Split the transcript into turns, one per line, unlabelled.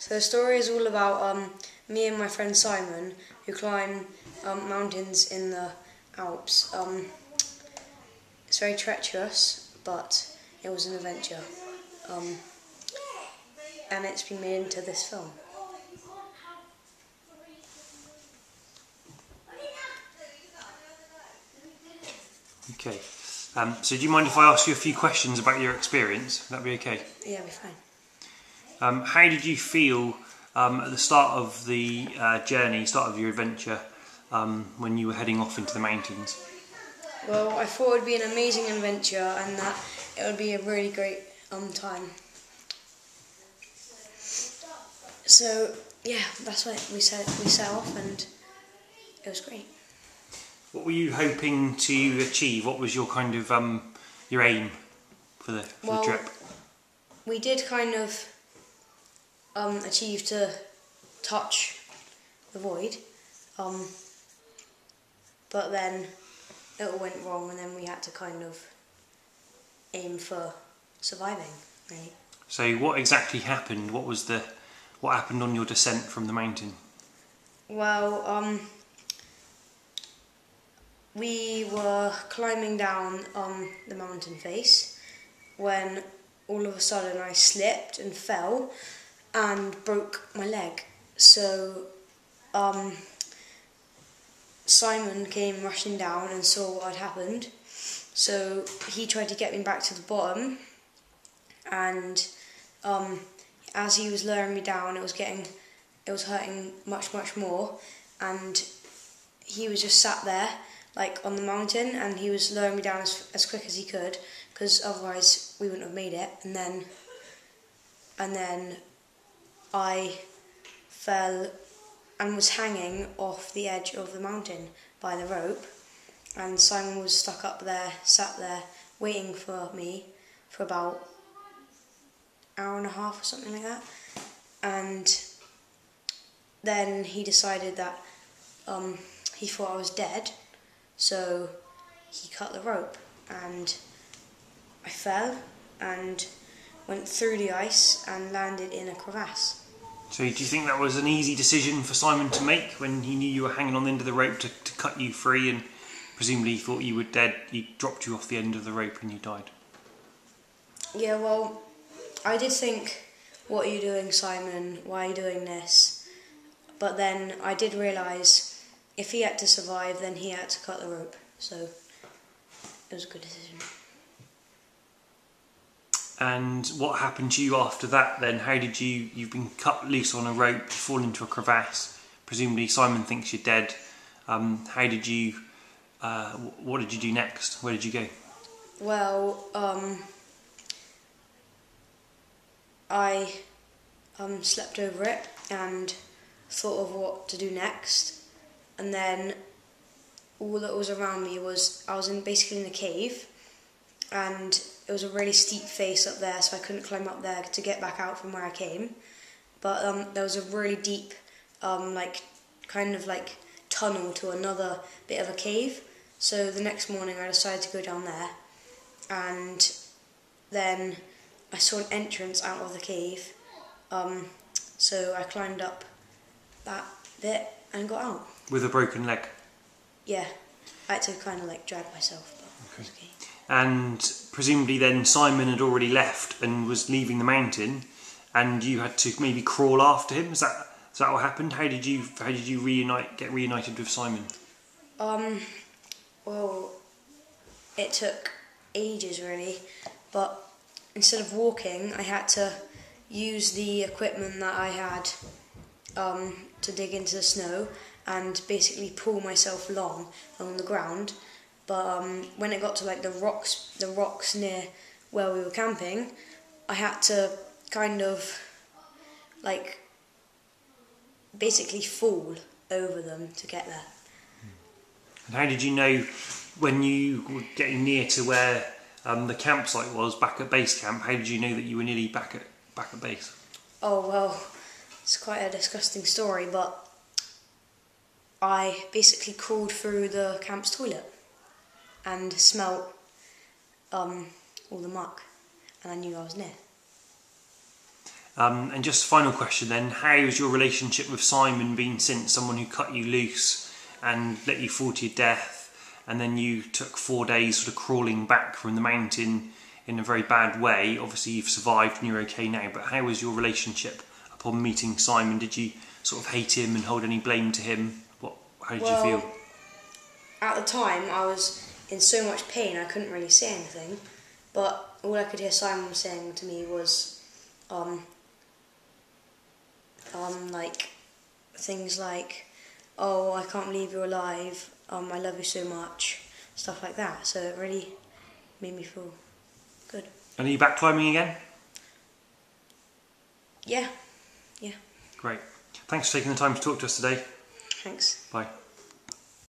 So the story is all about um, me and my friend Simon who climb um, mountains in the Alps. Um, it's very treacherous, but it was an adventure. Um, and it's been made into this film.
Okay. Um, so do you mind if I ask you a few questions about your experience? Would that be okay?
Yeah, be fine.
Um, how did you feel um, at the start of the uh, journey, start of your adventure, um, when you were heading off into the mountains?
Well, I thought it would be an amazing adventure and that it would be a really great um, time. So yeah, that's why we set we set off and it was great.
What were you hoping to achieve? What was your kind of um, your aim for the, for
Well,
the trip?
We did kind of um, achieve to touch the void, um, but then it all went wrong, and then we had to kind of aim for surviving. Really.
So what exactly happened? What was the what happened on your descent from the mountain?
Well, um, we were climbing down um, the mountain face when all of a sudden I slipped and fell and broke my leg. So um, Simon came rushing down and saw what had happened. So he tried to get me back to the bottom, and um, as he was lowering me down, it was getting, it was hurting much much more, and he was just sat there like on the mountain, and he was lowering me down as as quick as he could, because otherwise we wouldn't have made it. And then, and then, I fell and was hanging off the edge of the mountain by the rope, and Simon was stuck up there, sat there waiting for me for about an hour and a half or something like that, and then he decided that um, he thought I was dead, so he cut the rope, and I fell and went through the ice and landed in a crevasse.
So do you think that was an easy decision for Simon to make when he knew you were hanging on the end of the rope to, to cut you free and presumably he thought you were dead, he dropped you off the end of the rope and you died?
Yeah, well, I did think, what are you doing, Simon? Why are you doing this? But then I did realise if he had to survive, then he had to cut the rope. So it was a good decision.
And what happened to you after that then? How did you, you've been cut loose on a rope, you fall into a crevasse, presumably Simon thinks you're dead. Um, how did you, uh, what did you do next? Where did you go?
Well, um, I um, slept over it and thought of what to do next, and then all that was around me was I was in basically in a cave, and it was a really steep face up there, so I couldn't climb up there to get back out from where I came. But um, there was a really deep, um, like kind of like tunnel to another bit of a cave. So the next morning I decided to go down there, and then I saw an entrance out of the cave. Um, so I climbed up that bit and got out.
With a broken leg.
Yeah, I had to kind of like drag myself, but was okay.
And presumably then Simon had already left and was leaving the mountain and you had to maybe crawl after him. Is that, is that what happened? How did you, how did you reunite, get reunited with Simon?
Um, well, it took ages really, but instead of walking, I had to use the equipment that I had um, to dig into the snow and basically pull myself along along the ground. But um, when it got to like the rocks, the rocks near where we were camping, I had to kind of like basically fall over them to get there.
And how did you know when you were getting near to where um, the campsite was back at base camp? How did you know that you were nearly back at back at base?
Oh well, it's quite a disgusting story, but I basically crawled through the camp's toilet and smelt um, all the muck, and I knew I was near.
Um, and just final question then: How has your relationship with Simon been since someone who cut you loose and let you fall to your death, and then you took four days sort of crawling back from the mountain in a very bad way? Obviously, you've survived and you're okay now. But how was your relationship upon meeting Simon? Did you sort of hate him and hold any blame to him? What? How did
Well,
you feel?
At the time, I was in so much pain I couldn't really say anything, but all I could hear Simon saying to me was, um, um, like things like, "Oh, I can't believe you're alive. Um, I love you so much," stuff like that. So it really made me feel good.
And are you back climbing again?
Yeah, yeah.
Great. Thanks for taking the time to talk to us today.
Thanks.
Bye.